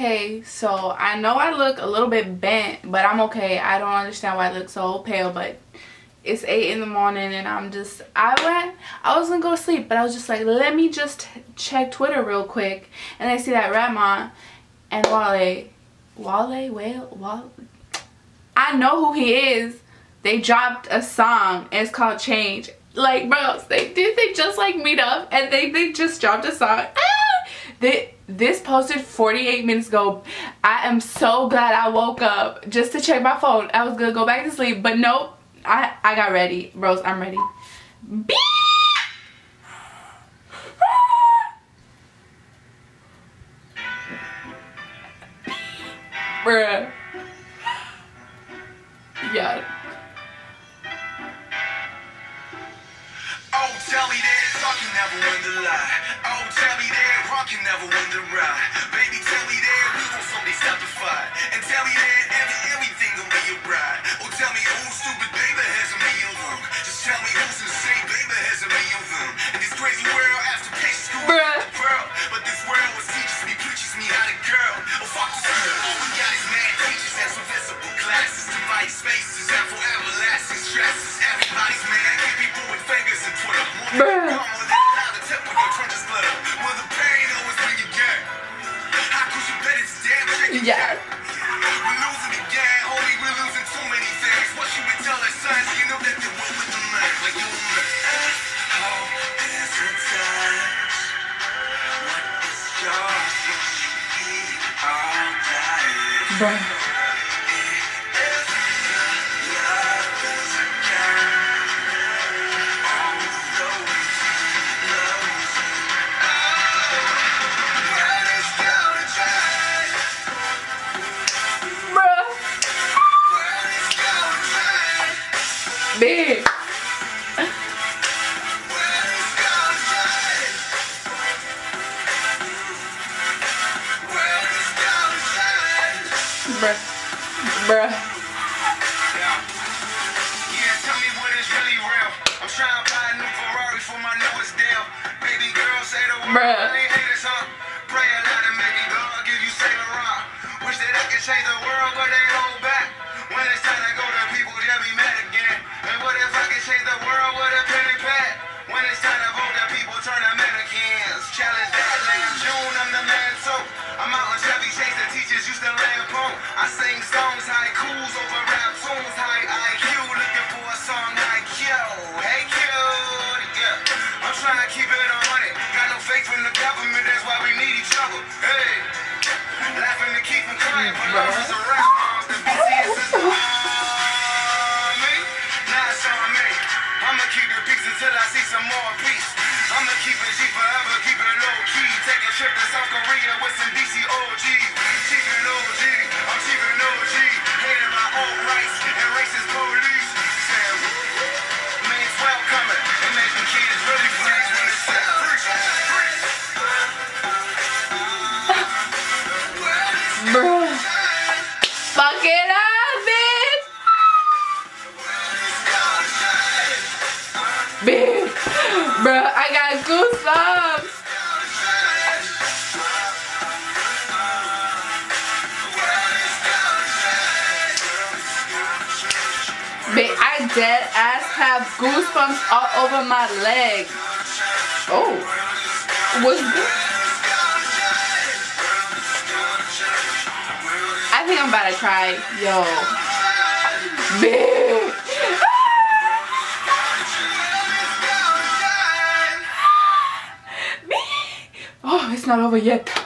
okay so i know i look a little bit bent but i'm okay. I don't understand why i look so pale but it's 8 in the morning and i'm just i went i was gonna go to sleep but i was just like let me just check twitter real quick. And i see that Redmond and wale wale wale wale i know who he is. They dropped a song and it's called change. Like bro they did they just like meet up and they they just dropped a song? Ah! they this posted 48 minutes ago. I am so glad i woke up just to check my phone. I was gonna go back to sleep but nope. I i got ready. Rose i'm ready. Beep! yeah. Oh, tell me that can never win the lie. Oh, tell me that rock can never win the ride. Baby, tell me that we gon' someday stop the fight. And tell me that every, everything gon' be alright. Oh, tell me who's stupid, baby, has a million them. Just tell me who's insane, baby, has a million them. In this crazy world, after patience, school, Bruh. world. But this world bruh bruh Yeah, tell me what is really real. I'm trying to buy a new Ferrari for my newest deal. Baby girl, say the word. Bruh. Really hate us, huh? Pray a lot and maybe God give you Saint Laurent. Wish that I could change the world, but they hold on me. I'ma keep the peace until I see some more peace. I'ma keep it G have goosebumps all over my leg. Oh, what's good? I think I'm about to cry. Yo. Babe. Oh, it's not over yet.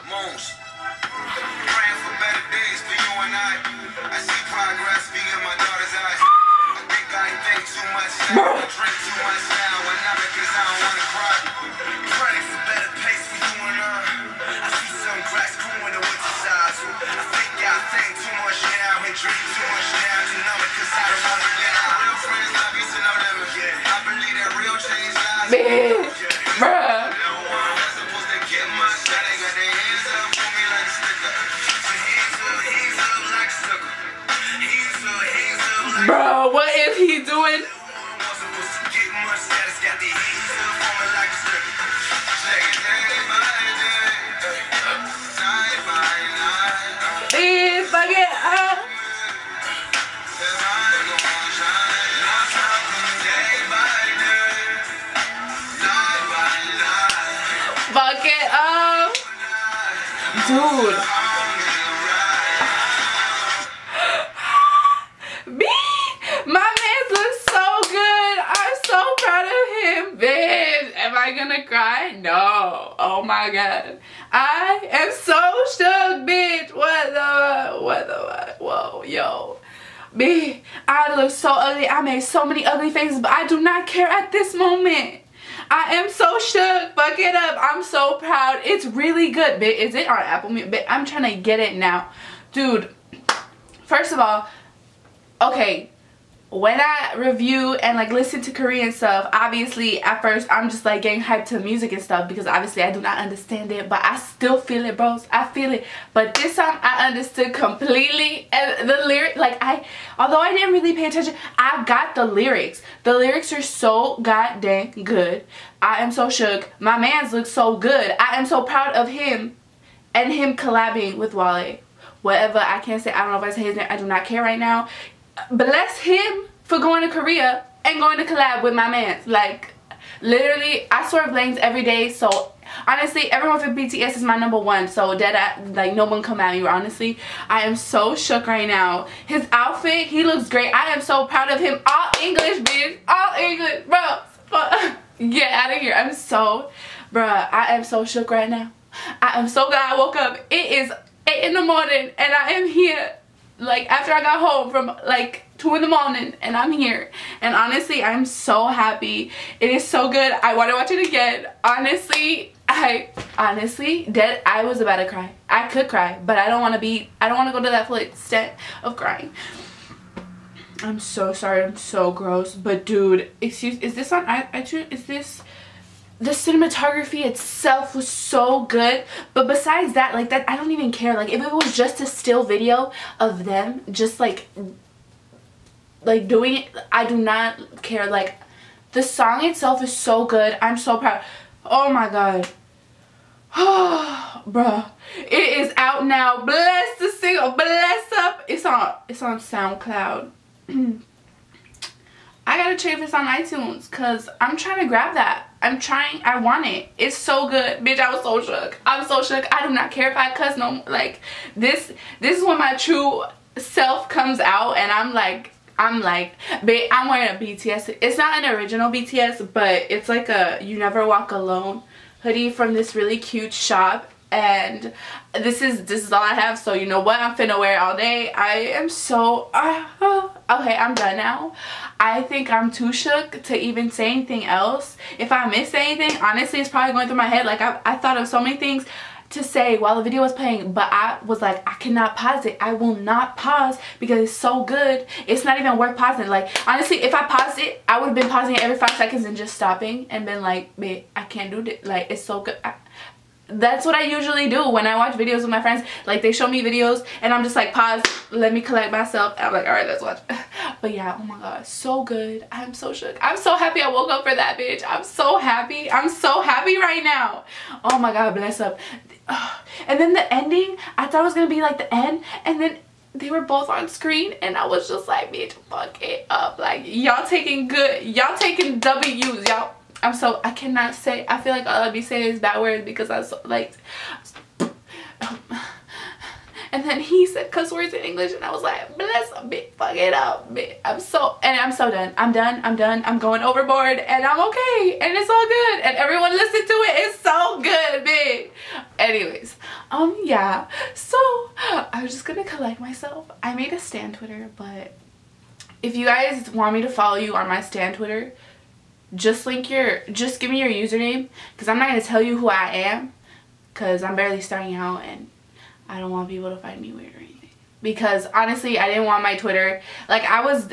Um, dude. Me, my man looks so good. I'm so proud of him, bitch. Am I gonna cry? No. Oh my god. I am so shook, bitch. What the, what the, whoa, yo. Me, I look so ugly. I made so many ugly faces, but I do not care at this moment. I am so shook. Fuck it up. I'm so proud. It's really good, bitch. Is it on Apple Music? I'm trying to get it now. Dude, first of all, okay, when I review and like listen to Korean stuff, obviously at first I'm just like getting hyped to music and stuff because obviously I do not understand it, but I still feel it, bros. I feel it. But this song I understood completely and the lyric, like I, although I didn't really pay attention, I got the lyrics. The lyrics are so goddamn good. I am so shook. My man's looks so good. I am so proud of him and him collabing with Wale whatever I can't say I don't know if I say his name I do not care right now bless him for going to Korea and going to collab with my man. Like, literally, I swear Blanks every day. So, honestly, everyone for BTS is my number one. So, that, I, like, no one come at me, honestly. I am so shook right now. His outfit, he looks great. I am so proud of him. All English, bitch. All English. Bro, get out of here. I'm so, bruh, I am so shook right now. I am so glad I woke up. It is 8 in the morning and I am here like after I got home from like 2 in the morning and I'm here. And honestly I'm so happy. It is so good. I want to watch it again. Honestly I honestly dead I was about to cry. I could cry but I don't want to be I don't want to go to that full extent of crying. I'm so sorry. I'm so gross. But dude excuse is this on I, I is this the cinematography itself was so good. But besides that like that I don't even care. Like if it was just a still video of them just like like doing it I do not care. Like the song itself is so good. I'm so proud. Oh my god. Oh, bruh. It is out now. Bless the single bless up. It's on it's on SoundCloud. I gotta check if it's on iTunes because I'm trying to grab that. I'm trying, I want it. It's so good. Bitch, I was so shook. I'm so shook. I do not care if I cuss no more. Like, this, this is when my true self comes out and I'm like, I'm like, babe, I'm wearing a BTS. It's not an original BTS, but it's like a You Never Walk Alone hoodie from this really cute shop and this is this is all I have. So you know what? I'm finna wear all day. I am so uh, okay I'm done now. I think I'm too shook to even say anything else. If I miss anything honestly it's probably going through my head. Like I, I thought of so many things to say while the video was playing but I was like I cannot pause it. I will not pause because it's so good. It's not even worth pausing. Like honestly if I paused it I would have been pausing it every five seconds and just stopping and been like I can't do this. Like it's so good. I, that's what I usually do when I watch videos with my friends. Like they show me videos and I'm just like pause, let me collect myself. I'm like, all right, let's watch. But yeah, oh my god, so good. I'm so shook. I'm so happy I woke up for that bitch. I'm so happy. I'm so happy right now. Oh my god, bless up. And then the ending, I thought it was gonna be like the end and then they were both on screen and I was just like, bitch, fuck it up. Like y'all taking good, y'all taking W's, y'all I'm so I cannot say I feel like all I be saying is bad words because I so like and then he said cuss words in English and I was like bless bit fuck it up. I'm so and I'm so done. I'm done I'm done. I'm going overboard and I'm okay and it's all good and everyone listen to it. It's so good big. Anyways um yeah. So I was just gonna collect myself. I made a stan Twitter but if you guys want me to follow you on my stan Twitter just link your just give me your username because i'm not going to tell you who i am because i'm barely starting out and i don't want people to find me weird or anything. Because honestly i didn't want my twitter like i was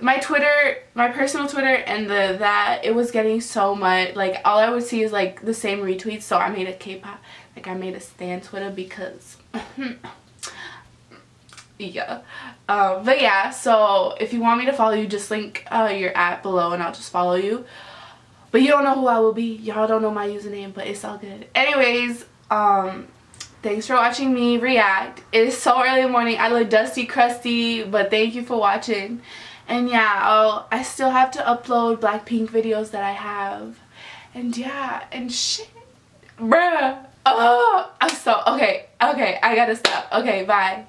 my twitter my personal twitter and the that it was getting so much like all i would see is like the same retweets so i made a k-pop like i made a stan twitter because yeah. Um, but yeah so if you want me to follow you just link uh, your app below and I'll just follow you. But you don't know who I will be. Y'all don't know my username but it's all good. Anyways um thanks for watching me react. It's so early in the morning. I look dusty crusty but thank you for watching. And yeah I'll, I still have to upload Blackpink videos that I have. And yeah and shit. Bruh. Oh, I'm so okay. Okay, I gotta stop. Okay, bye.